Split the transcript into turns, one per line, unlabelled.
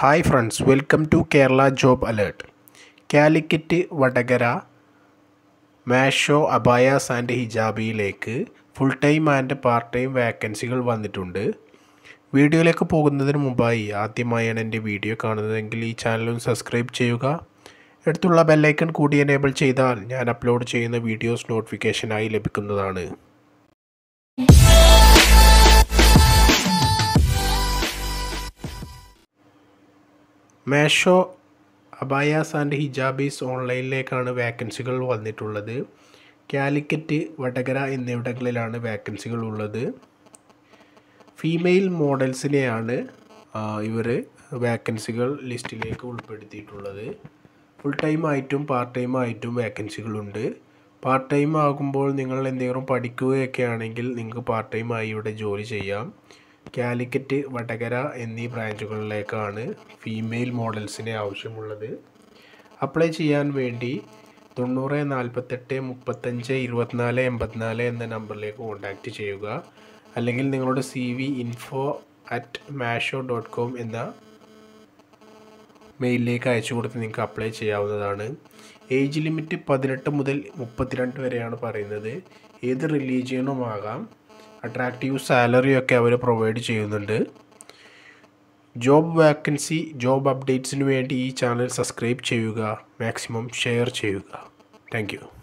Hi friends welcome to Kerala job alert. Calicut Vadakara Masho abayas and ഹിജാബിയിലേക്ക് full time and part time വാക്കൻസികൾ വന്നിട്ടുണ്ട്. വീഡിയോയിലേക്ക് പോകുന്നതിന് മുമ്പായി ആദ്യമായാണ് എന്റെ വീഡിയോ കാണുന്നതെങ്കിൽ ഈ ചാനലും സബ്സ്ക്രൈബ് ചെയ്യുക. അടുത്തുള്ള ബെല്ലൈക്കൺ കൂടി എനേബിൾ ചെയ്താൽ ഞാൻ അപ്ലോഡ് ചെയ്യുന്ന വീഡിയോസ് നോട്ടിഫിക്കേഷനായി ലഭിക്കുന്നതാണ്. മേഷോ അബായാസ് ആൻഡ് ഹിജാബീസ് ഓൺലൈനിലേക്കാണ് വാക്കൻസികൾ വന്നിട്ടുള്ളത് കാലിക്കറ്റ് വടകര എന്നിവിടങ്ങളിലാണ് വാക്കൻസികൾ ഉള്ളത് ഫീമെയിൽ മോഡൽസിനെയാണ് ഇവർ വാക്കൻസികൾ ലിസ്റ്റിലേക്ക് ഉൾപ്പെടുത്തിയിട്ടുള്ളത് ഫുൾ ടൈം ആയിട്ടും പാർട്ട് ടൈം ആയിട്ടും വാക്കൻസികളുണ്ട് പാർട്ട് ടൈം ആകുമ്പോൾ നിങ്ങൾ എന്തെങ്കിലും പഠിക്കുകയൊക്കെ ആണെങ്കിൽ നിങ്ങൾക്ക് പാർട്ട് ടൈം ആയി ഇവിടെ ജോലി ചെയ്യാം. കാലിക്കറ്റ് വടകര എന്നീ ബ്രാഞ്ചുകളിലേക്കാണ് ഫീമെയിൽ മോഡൽസിനെ ആവശ്യമുള്ളത്. അപ്ലൈ ചെയ്യാൻ വേണ്ടി തൊണ്ണൂറ് നാൽപ്പത്തെട്ട് മുപ്പത്തഞ്ച് ഇരുപത്തിനാല് എൺപത്തിനാല് എന്ന നമ്പറിലേക്ക് കോൺടാക്റ്റ് ചെയ്യുക. അല്ലെങ്കിൽ നിങ്ങളുടെ C V info at Masho dot com എന്ന മെയിലിലേക്ക് അയച്ചു കൊടുത്ത് നിങ്ങൾക്ക് അപ്ലൈ ചെയ്യാവുന്നതാണ്. ഏജ് ലിമിറ്റ് പതിനെട്ട് മുതൽ മുപ്പത്തിരണ്ട് വരെയാണ് പറയുന്നത്. ഏത് റിലീജിയനും ആകാം. അട്രാക്റ്റീവ് സാലറിയൊക്കെ അവർ പ്രൊവൈഡ് ചെയ്യുന്നുണ്ട്. ജോബ് വാക്കൻസി ജോബ് അപ്ഡേറ്റ്സിന് വേണ്ടി ഈ ചാനൽ സബ്സ്ക്രൈബ് ചെയ്യുക. മാക്സിമം ഷെയർ ചെയ്യുക. താങ്ക്